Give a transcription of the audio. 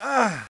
Ah!